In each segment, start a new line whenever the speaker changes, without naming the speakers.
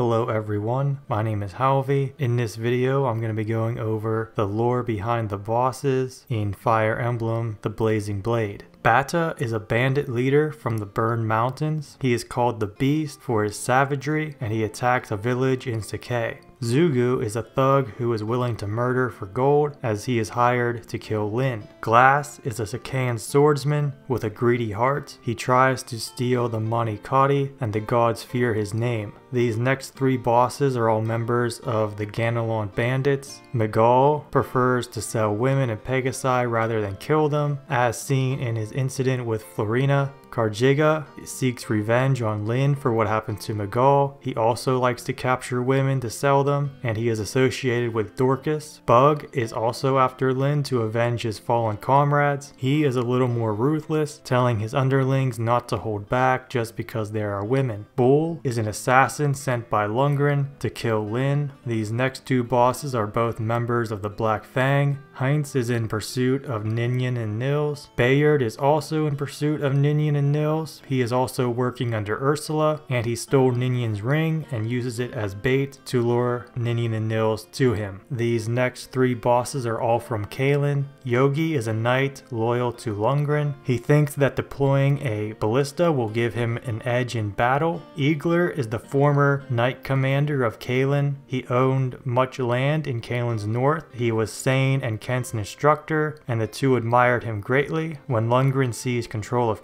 Hello everyone, my name is Halvey. In this video I'm going to be going over the lore behind the bosses in Fire Emblem The Blazing Blade. Batta is a bandit leader from the Burned Mountains. He is called the Beast for his savagery and he attacks a village in Sacae. Zugu is a thug who is willing to murder for gold as he is hired to kill Lyn. Glass is a Sacaean swordsman with a greedy heart. He tries to steal the Mani Katti and the gods fear his name. These next three bosses are all members of the Ganelon Bandits. Migal prefers to sell women and Pegasi rather than kill them, as seen in his incident with Florina. Carjiga seeks revenge on Lyn for what happened to Migal. He also likes to capture women to sell them, and he is associated with Dorcas. Bug is also after Lyn to avenge his fallen comrades. He is a little more ruthless, telling his underlings not to hold back just because there are women. Bool is an assassin sent by Lundgren to kill Lyn. These next two bosses are both members of the Black Fang. Heintz is in pursuit of Ninian and Nils. Beyard is also in pursuit of Ninian Nils. He is also working under Ursula, and he stole Ninian's ring and uses it as bait to lure Ninian and Nils to him. These next three bosses are all from Caelin. Yogi is a knight loyal to Lundgren. He thinks that deploying a ballista will give him an edge in battle. Eagler is the former knight commander of Caelin. He owned much land in Caelin's north. He was Sain and Kent's instructor, and the two admired him greatly. When Lundgren seized control of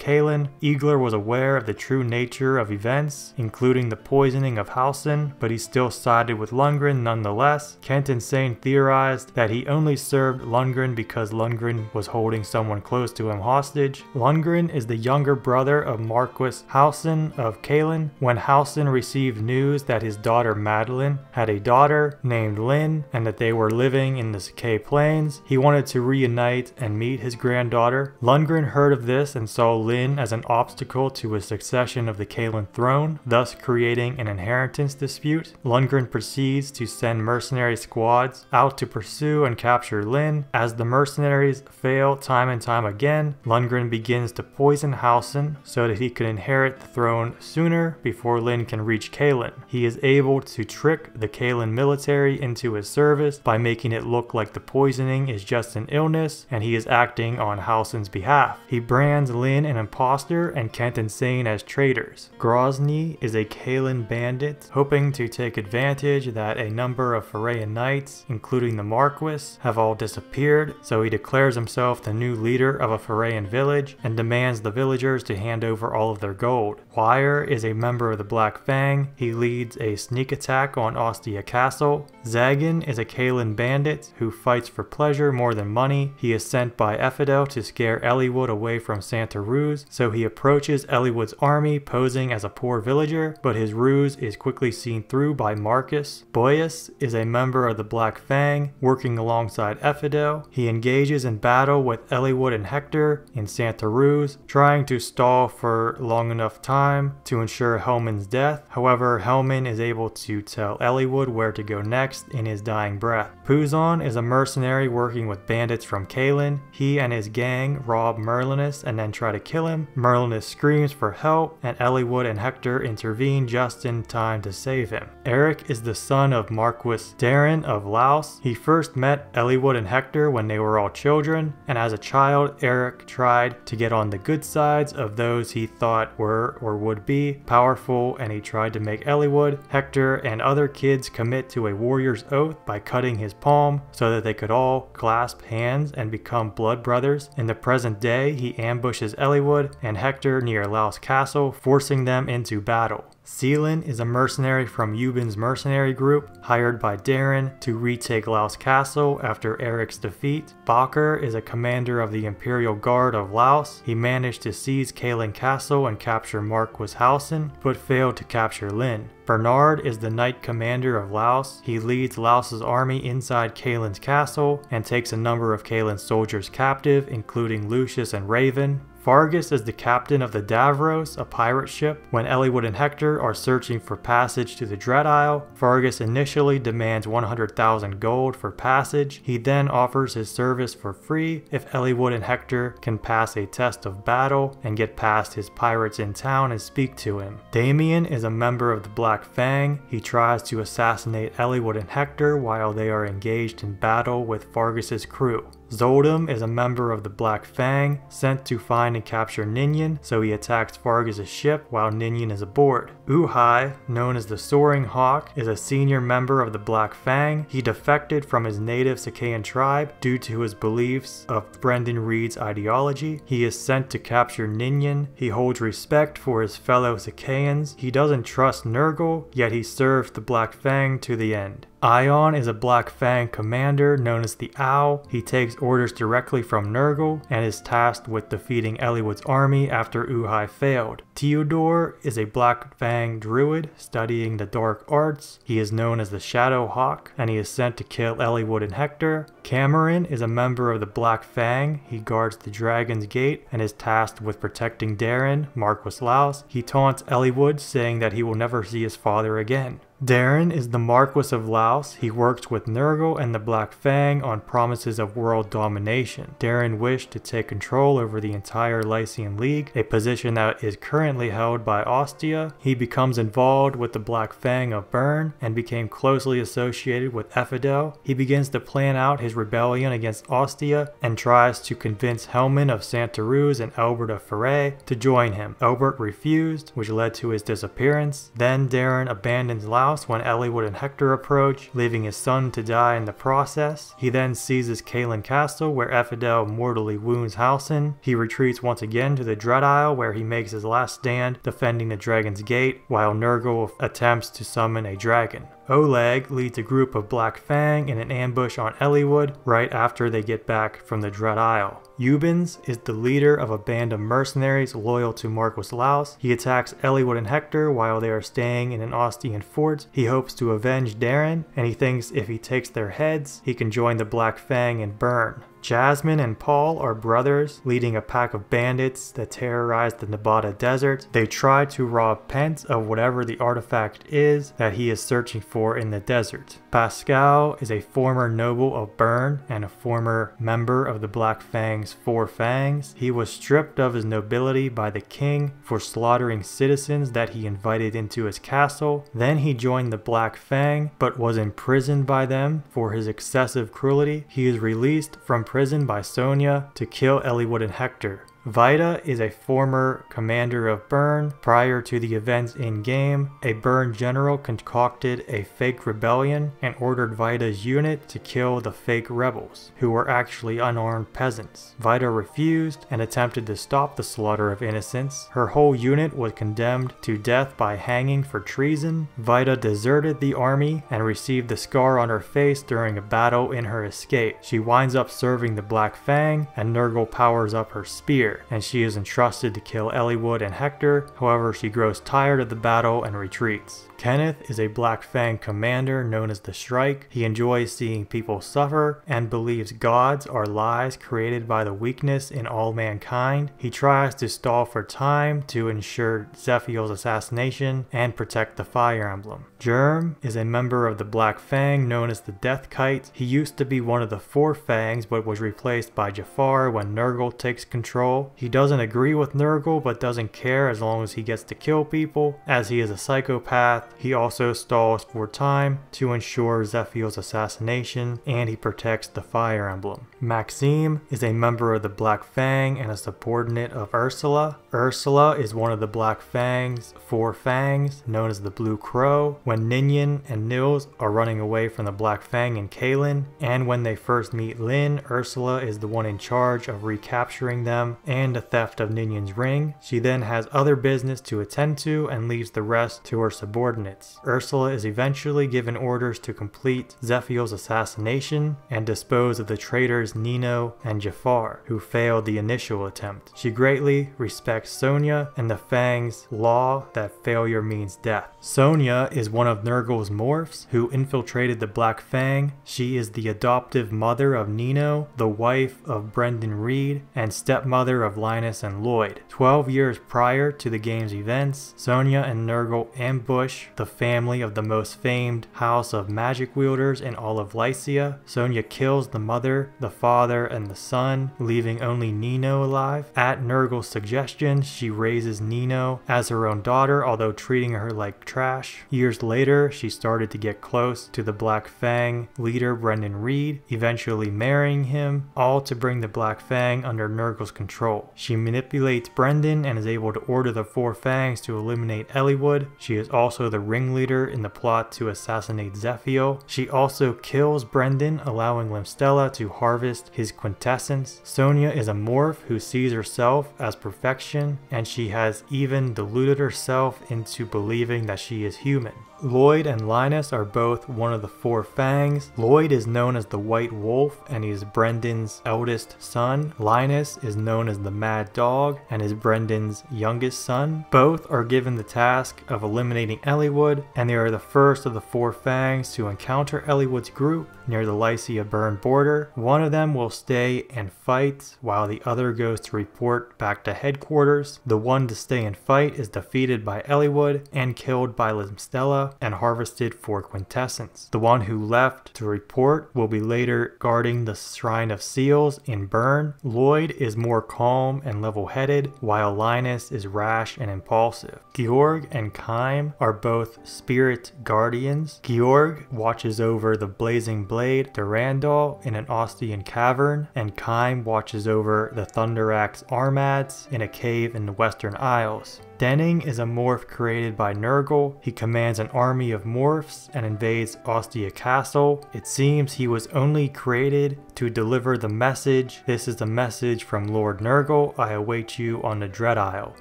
Eagler was aware of the true nature of events, including the poisoning of Hausen, but he still sided with Lundgren nonetheless. Kent and Sain theorized that he only served Lundgren because Lundgren was holding someone close to him hostage. Lundgren is the younger brother of Marquis Hausen of Caelin. When Hausen received news that his daughter Madelyn had a daughter named Lyn and that they were living in the Sacae Plains, he wanted to reunite and meet his granddaughter. Lundgren heard of this and saw Lyn as an obstacle to his succession of the Caelin throne, thus creating an inheritance dispute. Lundgren proceeds to send mercenary squads out to pursue and capture Lyn. As the mercenaries fail time and time again, Lundgren begins to poison Hausen so that he can inherit the throne sooner before Lyn can reach Caelin. He is able to trick the Caelin military into his service by making it look like the poisoning is just an illness and he is acting on Hausen's behalf. He brands Lyn an imposter and Kent and Sain as traitors. Groznyi is a Caelin bandit hoping to take advantage that a number of Pheraean knights, including the Marquis, have all disappeared, so he declares himself the new leader of a Pheraean village and demands the villagers to hand over all of their gold. Wire is a member of the Black Fang. He leads a sneak attack on Ostia Castle. Zagan is a Caelin bandit who fights for pleasure pleasure more than money. He is sent by Ephidel to scare Eliwood away from Santaruz, so he approaches Eliwood's army posing as a poor villager, but his ruse is quickly seen through by Marcus. Boies is a member of the Black Fang, working alongside Ephidel. He engages in battle with Eliwood and Hector in Santaruz, trying to stall for long enough time to ensure Helman's death. However, Helman is able to tell Eliwood where to go next in his dying breath. Puzon is a mercenary working with bandits from Caelin. He and his gang rob Merlinus and then try to kill him. Merlinus screams for help, and Eliwood and Hector intervene just in time to save him. Erik is the son of Marquis Darin of Laus. He first met Eliwood and Hector when they were all children, and as a child, Erik tried to get on the good sides of those he thought were or would be powerful, and he tried to make Eliwood, Hector, and other kids commit to a warrior's oath by cutting his palm so that they could all clasp hands and become blood brothers. In the present day, he ambushes Eliwood and Hector near Laus Castle, forcing them into battle. Sealen is a mercenary from Eubans' mercenary group, hired by Darin to retake Laus Castle after Erik's defeat. Bauker is a commander of the Imperial Guard of Laus. He managed to seize Caelin Castle and capture Marquis Hausen, but failed to capture Lyn. Bernard is the knight commander of Laus. He leads Laus's army inside Caelin's castle and takes a number of Caelin's soldiers captive, including Lucius and Raven. Fargus is the captain of the Davros, a pirate ship. When Eliwood and Hector are searching for passage to the Dread Isle, Fargus initially demands 100,000 gold for passage. He then offers his service for free if Eliwood and Hector can pass a test of battle and get past his pirates in town and speak to him. Damian is a member of the Black Fang. He tries to assassinate Eliwood and Hector while they are engaged in battle with Fargus's crew. Zoldam is a member of the Black Fang, sent to find and capture Ninian, so he attacks Fargus' ship while Ninian is aboard. Uhai, known as the Soaring Hawk, is a senior member of the Black Fang. He defected from his native Sacaean tribe due to his beliefs of Brendan Reed's ideology. He is sent to capture Ninian. He holds respect for his fellow Sacaeans. He doesn't trust Nergal, yet he serves the Black Fang to the end. Aion is a Black Fang commander known as the Owl. He takes orders directly from Nergal and is tasked with defeating Eliwood's army after Uhai failed. Teodor is a Black Fang druid studying the dark arts. He is known as the Shadow Hawk and he is sent to kill Eliwood and Hector. Cameron is a member of the Black Fang. He guards the Dragon's Gate and is tasked with protecting Darin, Marquis Laus. He taunts Eliwood saying that he will never see his father again. Darin is the Marquis of Laus. He works with Nergal and the Black Fang on promises of world domination. Darin wished to take control over the entire Lycian League, a position that is currently held by Ostia. He becomes involved with the Black Fang of Bern and became closely associated with Ephidel. He begins to plan out his rebellion against Ostia and tries to convince Helman of Santaruz and Elbert of Pherae to join him. Elbert refused, which led to his disappearance. Then Darin abandons Laus when Eliwood and Hector approach, leaving his son to die in the process. He then seizes Caelin Castle where Ephidel mortally wounds Hausen. He retreats once again to the Dread Isle where he makes his last stand defending the Dragon's Gate while Nergal attempts to summon a dragon. Oleg leads a group of Black Fang in an ambush on Eliwood right after they get back from the Dread Isle. Eubans is the leader of a band of mercenaries loyal to Marquis Laus. He attacks Eliwood and Hector while they are staying in an Ostian fort. He hopes to avenge Darin, and he thinks if he takes their heads, he can join the Black Fang and burn. Jasmine and Paul are brothers, leading a pack of bandits that terrorize the Nabata desert. They try to rob Pent of whatever the artifact is that he is searching for in the desert. Pascal is a former noble of Bern and a former member of the Black Fang's Four Fangs. He was stripped of his nobility by the king for slaughtering citizens that he invited into his castle. Then he joined the Black Fang, but was imprisoned by them for his excessive cruelty. He is released from prison imprisoned by Sonia to kill Eliwood and Hector. Vaida is a former commander of Bern. Prior to the events in-game, a Bern general concocted a fake rebellion and ordered Vaida's unit to kill the fake rebels, who were actually unarmed peasants. Vaida refused and attempted to stop the slaughter of innocents. Her whole unit was condemned to death by hanging for treason. Vita deserted the army and received the scar on her face during a battle in her escape. She winds up serving the Black Fang and Nergal powers up her spear and she is entrusted to kill Eliwood and Hector, however she grows tired of the battle and retreats. Kenneth is a Black Fang commander known as the Shrike. He enjoys seeing people suffer and believes gods are lies created by the weakness in all mankind. He tries to stall for time to ensure Zephiel's assassination and protect the Fire Emblem. Jerme is a member of the Black Fang known as the Death Kite. He used to be one of the Four Fangs but was replaced by Jaffar when Nergal takes control. He doesn't agree with Nergal but doesn't care as long as he gets to kill people. As he is a psychopath, he also stalls for time to ensure Zephiel's assassination and he protects the Fire Emblem. Maxime is a member of the Black Fang and a subordinate of Ursula. Ursula is one of the Black Fang's four fangs, known as the Blue Crow. When Ninian and Nils are running away from the Black Fang and Caelin, and when they first meet Lyn, Ursula is the one in charge of recapturing them and the theft of Ninian's ring. She then has other business to attend to and leaves the rest to her subordinates. Ursula is eventually given orders to complete Zephiel's assassination and dispose of the traitors Nino and Jaffar, who failed the initial attempt. She greatly respects protect Sonia and the Fang's law that failure means death. Sonia is one of Nergal's morphs who infiltrated the Black Fang. She is the adoptive mother of Nino, the wife of Brendan Reed, and stepmother of Linus and Lloyd. Twelve years prior to the game's events, Sonia and Nergal ambush the family of the most famed house of magic wielders in all of Lycia. Sonia kills the mother, the father, and the son, leaving only Nino alive. At Nergal's suggestion, she raises Nino as her own daughter, although treating her like trash. Years later, she started to get close to the Black Fang leader Brendan Reed, eventually marrying him, all to bring the Black Fang under Nergal's control. She manipulates Brendan and is able to order the Four Fangs to eliminate Eliwood. She is also the ringleader in the plot to assassinate Zephiel. She also kills Brendan, allowing Limstella to harvest his quintessence. Sonia is a morph who sees herself as perfection, and she has even deluded herself into believing that she is human. Lloyd and Linus are both one of the four fangs. Lloyd is known as the White Wolf and he is Brendan's eldest son. Linus is known as the Mad Dog and is Brendan's youngest son. Both are given the task of eliminating Eliwood and they are the first of the four fangs to encounter Eliwood's group near the Lycia Bern border. One of them will stay and fight while the other goes to report back to headquarters. The one to stay and fight is defeated by Eliwood and killed by Limstella and harvested for quintessence. The one who left to report will be later guarding the Shrine of Seals in Bern. Lloyd is more calm and level-headed, while Linus is rash and impulsive. Georg and Kaim are both spirit guardians. Georg watches over the Blazing Blade Durandal in an Ostian cavern, and Kaim watches over the Thunderaxe Armads in a cave in the Western Isles. Denning is a morph created by Nergal. He commands an army of morphs and invades Ostia Castle. It seems he was only created to deliver the message. This is the message from Lord Nergal. I await you on the Dread Isle.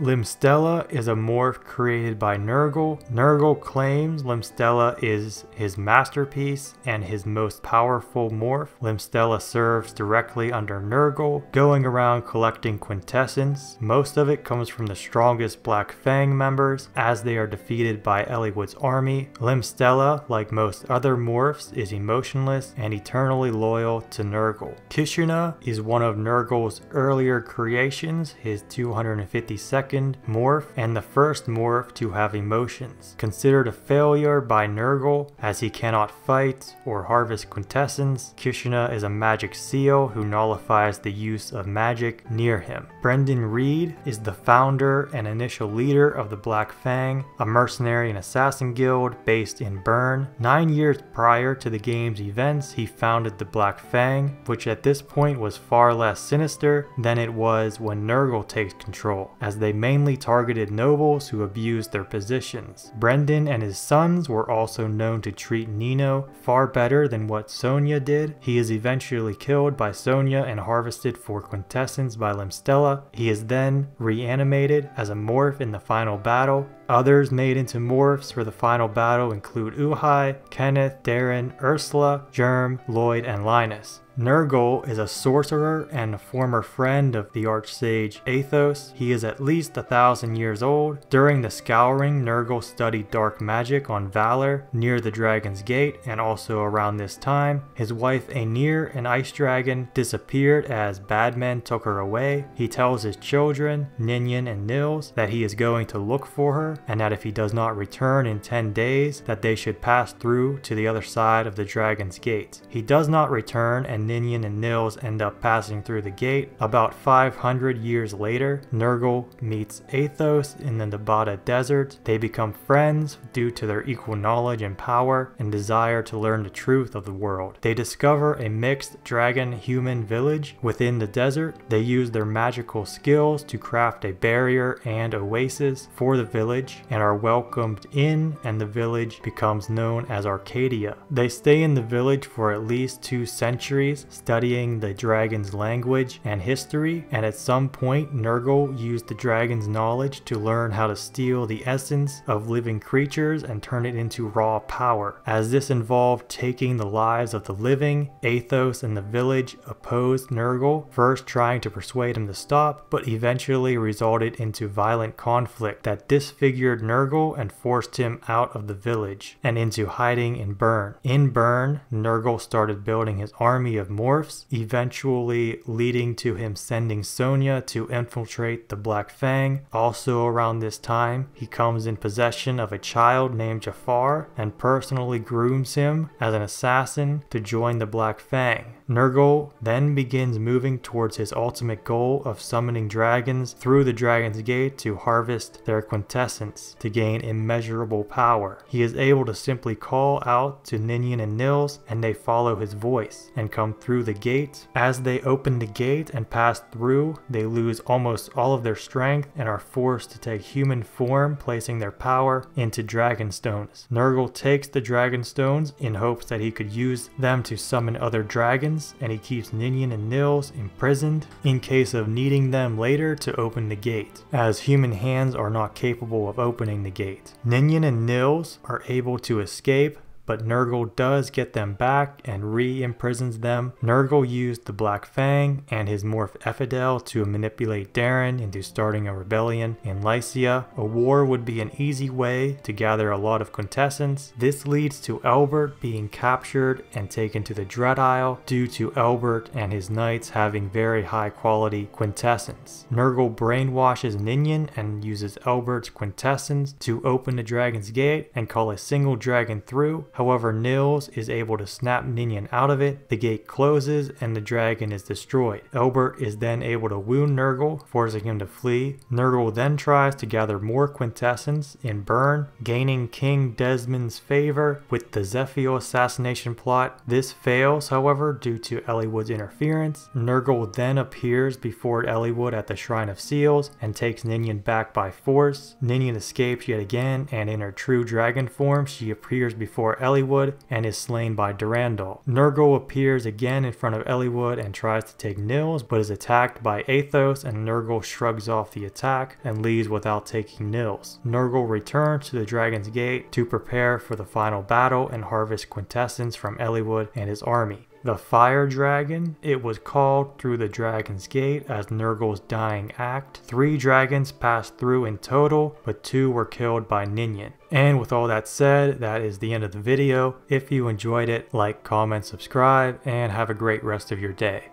Limstella is a morph created by Nergal. Nergal claims Limstella is his masterpiece and his most powerful morph. Limstella serves directly under Nergal, going around collecting quintessence. Most of it comes from the strongest Black Fang members as they are defeated by Eliwood's army. Limstella, like most other morphs, is emotionless and eternally loyal to Nergal. Kishuna is one of Nergal's earlier creations, his 252nd morph, and the first morph to have emotions. Considered a failure by Nergal as he cannot fight or harvest quintessence, Kishuna is a magic seal who nullifies the use of magic near him. Brendan Reed is the founder and initial leader of the Black Fang, a mercenary and assassin guild based in Bern. Nine years prior to the game's events, he founded the Black Fang, which at this point was far less sinister than it was when Nergal takes control, as they mainly targeted nobles who abused their positions. Brendan and his sons were also known to treat Nino far better than what Sonia did. He is eventually killed by Sonia and harvested for quintessence by Limstella. He is then reanimated as a morph in the final battle. Others made into morphs for the final battle include Uhai, Kenneth, Darin, Ursula, Jerme, Lloyd, and Linus. Nergal is a sorcerer and a former friend of the archsage Athos. He is at least a thousand years old. During the Scouring, Nergal studied dark magic on Valor near the Dragon's Gate and also around this time. His wife Aenir, an ice dragon, disappeared as bad men took her away. He tells his children, Ninian and Nils, that he is going to look for her and that if he does not return in 10 days, that they should pass through to the other side of the Dragon's Gate. He does not return and Ninian and Nils end up passing through the gate. About 500 years later, Nergal meets Athos in the Nabata Desert. They become friends due to their equal knowledge and power and desire to learn the truth of the world. They discover a mixed dragon-human village within the desert. They use their magical skills to craft a barrier and oasis for the village and are welcomed in and the village becomes known as Arcadia. They stay in the village for at least two centuries studying the dragon's language and history, and at some point Nergal used the dragon's knowledge to learn how to steal the essence of living creatures and turn it into raw power. As this involved taking the lives of the living, Athos and the village opposed Nergal, first trying to persuade him to stop, but eventually resulted into violent conflict that disfigured Nergal and forced him out of the village and into hiding in Bern. In Bern, Nergal started building his army of morphs, eventually leading to him sending Sonia to infiltrate the Black Fang. Also around this time, he comes in possession of a child named Jaffar and personally grooms him as an assassin to join the Black Fang. Nergal then begins moving towards his ultimate goal of summoning dragons through the Dragon's Gate to harvest their quintessence to gain immeasurable power. He is able to simply call out to Ninian and Nils and they follow his voice and come through the gate. As they open the gate and pass through, they lose almost all of their strength and are forced to take human form, placing their power into dragon stones. Nergal takes the dragon stones in hopes that he could use them to summon other dragons and he keeps Ninian and Nils imprisoned in case of needing them later to open the gate, as human hands are not capable of opening the gate. Ninian and Nils are able to escape but Nergal does get them back and re-imprisons them. Nergal used the Black Fang and his morph Ephidel to manipulate Darin into starting a rebellion in Lycia. A war would be an easy way to gather a lot of quintessence. This leads to Elbert being captured and taken to the Dread Isle due to Elbert and his knights having very high quality quintessence. Nergal brainwashes Ninian and uses Elbert's quintessence to open the Dragon's Gate and call a single dragon through. However, Nils is able to snap Ninian out of it, the gate closes, and the dragon is destroyed. Elbert is then able to wound Nergal, forcing him to flee. Nergal then tries to gather more quintessence in Bern, gaining King Desmond's favor with the Zephiel assassination plot. This fails, however, due to Eliwood's interference. Nergal then appears before Eliwood at the Shrine of Seals and takes Ninian back by force. Ninian escapes yet again, and in her true dragon form, she appears before Eliwood Eliwood and is slain by Durandal. Nergal appears again in front of Eliwood and tries to take Nils, but is attacked by Athos and Nergal shrugs off the attack and leaves without taking Nils. Nergal returns to the Dragon's Gate to prepare for the final battle and harvest quintessence from Eliwood and his army. The Fire Dragon, it was called through the Dragon's Gate as Nergal's dying act. Three dragons passed through in total, but two were killed by Ninian. And with all that said, that is the end of the video. If you enjoyed it, like, comment, subscribe, and have a great rest of your day.